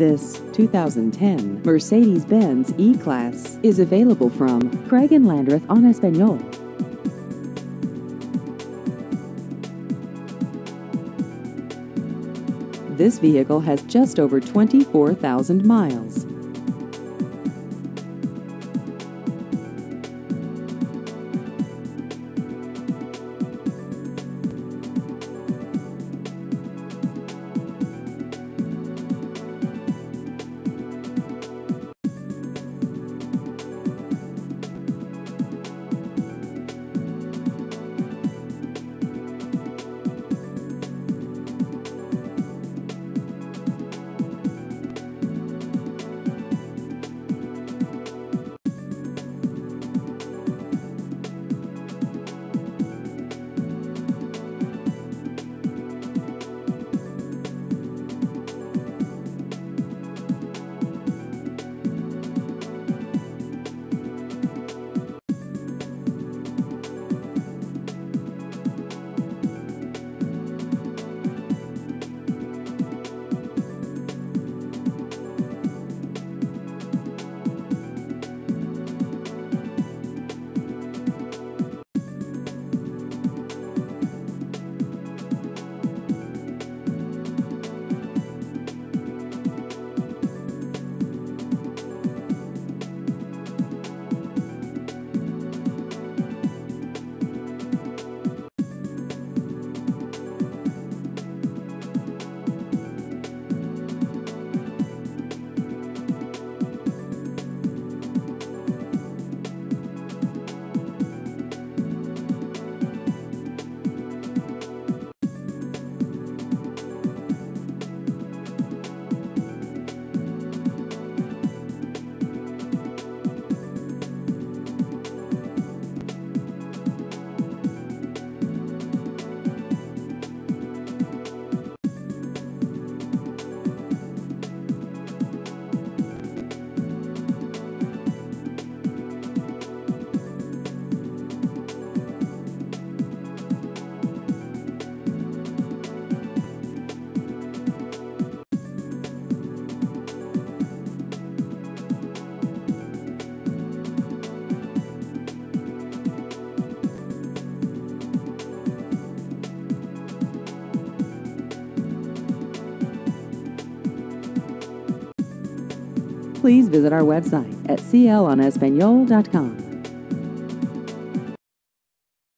This 2010 Mercedes-Benz E-Class is available from Craig and Landreth En Español. This vehicle has just over 24,000 miles. Please visit our website at clenespanol.com.